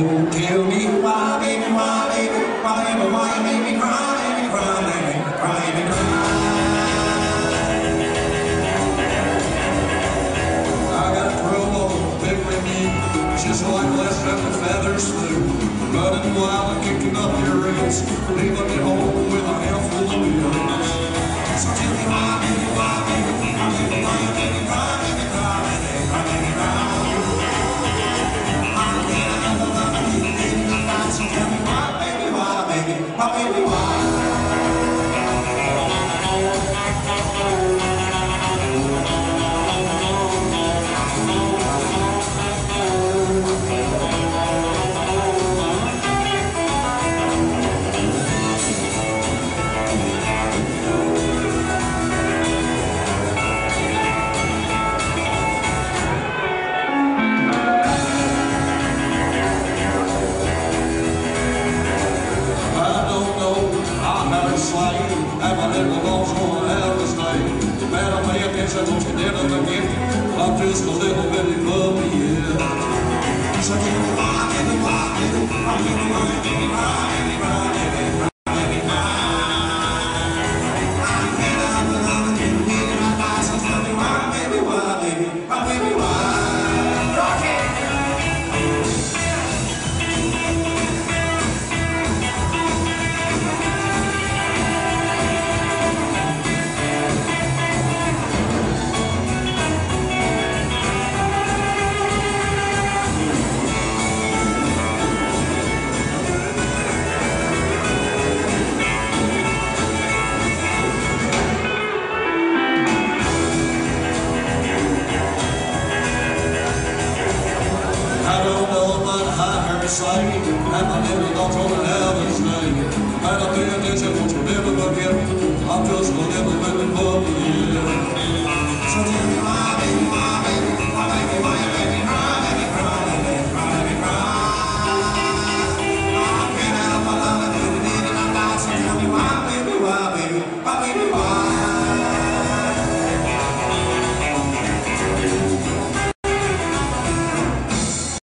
Tell me why, baby, why, baby, why, baby, why you make me cry, baby, cry, baby, cry, baby, cry. I got trouble pickling me, just like less than the feathers. Running wild and kicking up your roots, leaving me home with a handful of bills. My little dog's gonna have a stay. Better pay attention, don't you dare to forget. I'm just a little bitty puppy, yeah. So give me why, give me why, give me why, give slang And I never got on a heaven's name And I pay attention what you. never will get I'm just a little living for the year So tell me why, baby, baby, baby baby, baby, you cry, baby, cry, baby, cry, make I can't love it, baby, need it, I'm lost So tell me why, baby, why, baby Why, baby,